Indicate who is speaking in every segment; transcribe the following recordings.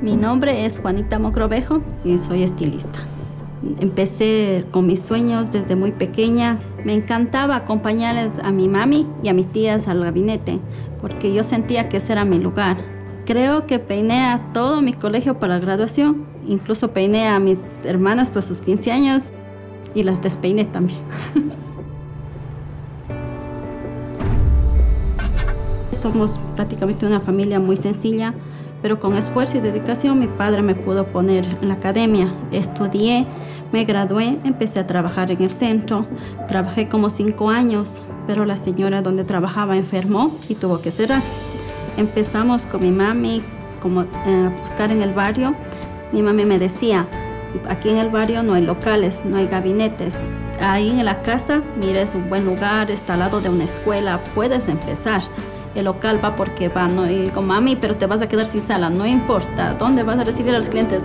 Speaker 1: Mi nombre es Juanita Mocrovejo y soy estilista. Empecé con mis sueños desde muy pequeña. Me encantaba acompañarles a mi mami y a mis tías al gabinete porque yo sentía que ese era mi lugar. Creo que peiné a todo mi colegio para graduación. Incluso peiné a mis hermanas por sus 15 años y las despeiné también. Somos prácticamente una familia muy sencilla, pero con esfuerzo y dedicación mi padre me pudo poner en la academia. Estudié, me gradué, empecé a trabajar en el centro. Trabajé como cinco años, pero la señora donde trabajaba enfermó y tuvo que cerrar. Empezamos con mi mami como, eh, a buscar en el barrio. Mi mami me decía, aquí en el barrio no hay locales, no hay gabinetes. Ahí en la casa, mire, es un buen lugar, está al lado de una escuela, puedes empezar el local va porque va, ¿no? Y digo, mami, pero te vas a quedar sin sala, no importa, ¿dónde vas a recibir a los clientes?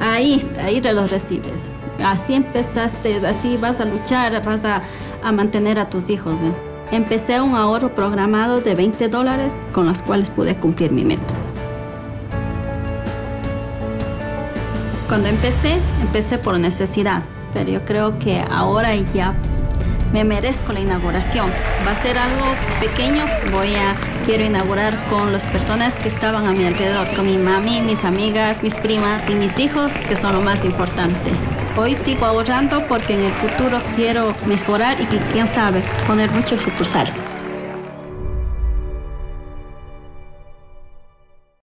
Speaker 1: Ahí, ahí los recibes. Así empezaste, así vas a luchar, vas a, a mantener a tus hijos. ¿eh? Empecé un ahorro programado de 20 dólares con los cuales pude cumplir mi meta. Cuando empecé, empecé por necesidad, pero yo creo que ahora ya me merezco la inauguración. Va a ser algo pequeño, voy a, quiero inaugurar con las personas que estaban a mi alrededor, con mi mami, mis amigas, mis primas y mis hijos, que son lo más importante. Hoy sigo ahorrando porque en el futuro quiero mejorar y que, quién sabe, poner muchos sucursales.